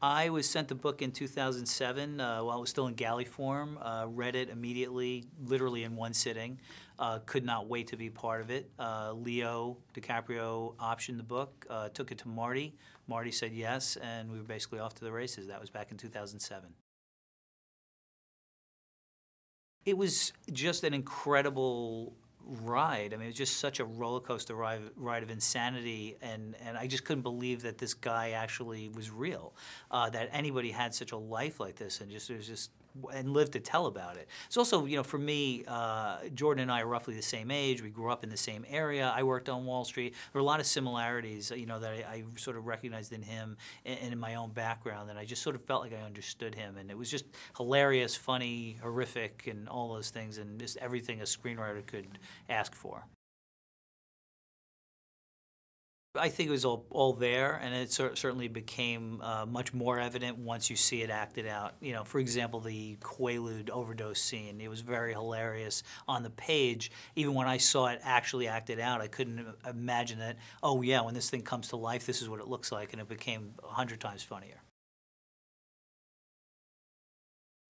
I was sent the book in 2007 uh, while it was still in galley form. Uh, read it immediately, literally in one sitting. Uh, could not wait to be part of it. Uh, Leo DiCaprio optioned the book, uh, took it to Marty. Marty said yes, and we were basically off to the races. That was back in 2007. It was just an incredible ride. I mean, it was just such a roller coaster ride, ride of insanity, and, and I just couldn't believe that this guy actually was real, uh, that anybody had such a life like this, and just it was just and live to tell about it. It's also, you know, for me, uh, Jordan and I are roughly the same age. We grew up in the same area. I worked on Wall Street. There are a lot of similarities, you know, that I, I sort of recognized in him and, and, in my own background, and I just sort of felt like I understood him. And it was just hilarious, funny, horrific, and all those things, and just everything a screenwriter could ask for. I think it was all, all there, and it cer certainly became uh, much more evident once you see it acted out. You know, for example, the Quaalude overdose scene. It was very hilarious on the page. Even when I saw it actually acted out, I couldn't imagine that, oh yeah, when this thing comes to life, this is what it looks like, and it became a hundred times funnier.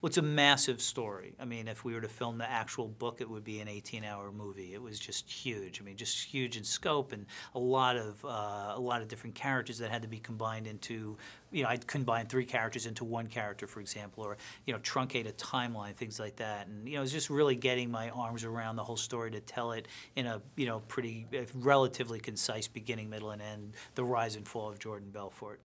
Well, it's a massive story. I mean, if we were to film the actual book, it would be an 18-hour movie. It was just huge. I mean, just huge in scope and a lot of uh, a lot of different characters that had to be combined into. You know, I'd combine three characters into one character, for example, or you know, truncate a timeline, things like that. And you know, it's just really getting my arms around the whole story to tell it in a you know pretty relatively concise beginning, middle, and end. The rise and fall of Jordan Belfort.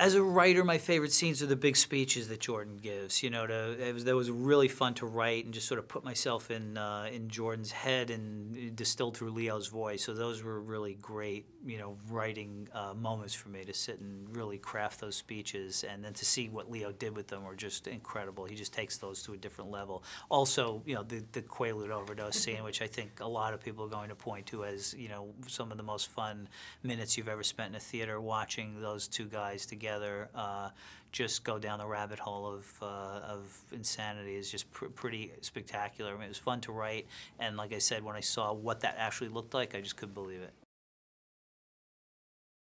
As a writer, my favorite scenes are the big speeches that Jordan gives. You know, to, it was, that was really fun to write and just sort of put myself in uh, in Jordan's head and distilled through Leo's voice. So those were really great, you know, writing uh, moments for me to sit and really craft those speeches, and then to see what Leo did with them were just incredible. He just takes those to a different level. Also, you know, the the Quaalude overdose scene, which I think a lot of people are going to point to as you know some of the most fun minutes you've ever spent in a theater watching those two guys together together uh, just go down the rabbit hole of, uh, of insanity is just pr pretty spectacular. I mean, it was fun to write, and like I said, when I saw what that actually looked like, I just couldn't believe it.